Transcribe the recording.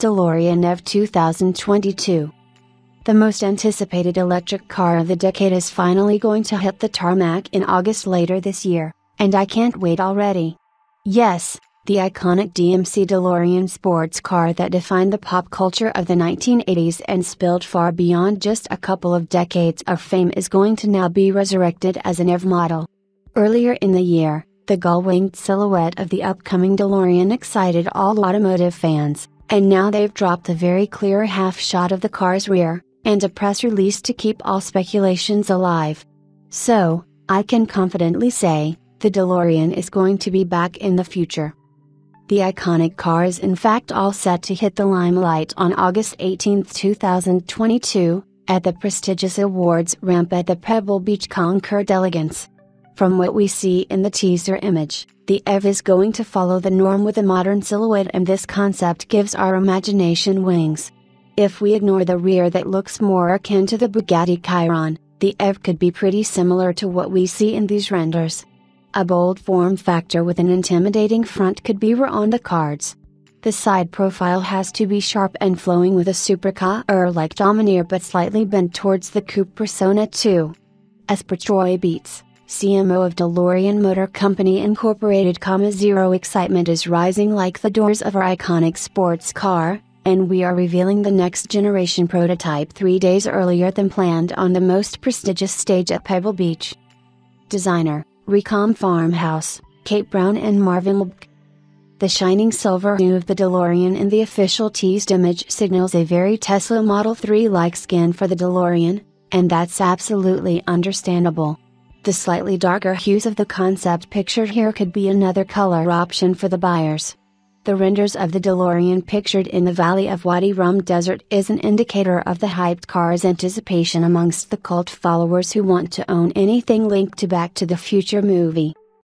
DeLorean EV 2022. The most anticipated electric car of the decade is finally going to hit the tarmac in August later this year, and I can't wait already. Yes, the iconic DMC DeLorean sports car that defined the pop culture of the 1980s and spilled far beyond just a couple of decades of fame is going to now be resurrected as an EV model. Earlier in the year, the gull winged silhouette of the upcoming DeLorean excited all automotive fans, and now they've dropped a very clear half shot of the car's rear, and a press release to keep all speculations alive. So, I can confidently say, the DeLorean is going to be back in the future. The iconic car is in fact all set to hit the limelight on August 18, 2022, at the prestigious awards ramp at the Pebble Beach Concours d'Elegance. From what we see in the teaser image, the EV is going to follow the norm with a modern silhouette and this concept gives our imagination wings. If we ignore the rear that looks more akin to the Bugatti Chiron, the EV could be pretty similar to what we see in these renders. A bold form factor with an intimidating front could be on the cards. The side profile has to be sharp and flowing with a supercar like Dominar but slightly bent towards the coupe persona too. As per Troy Beats, CMO of DeLorean Motor Company Incorporated, zero excitement is rising like the doors of our iconic sports car, and we are revealing the next generation prototype three days earlier than planned on the most prestigious stage at Pebble Beach. Designer, Recom Farmhouse, Kate Brown and Marvin. The shining silver hue of the DeLorean in the official teased image signals a very Tesla Model 3 like skin for the DeLorean, and that's absolutely understandable. The slightly darker hues of the concept pictured here could be another color option for the buyers. The renders of the DeLorean pictured in the valley of Wadi Rum Desert is an indicator of the hyped car's anticipation amongst the cult followers who want to own anything linked to Back to the Future movie.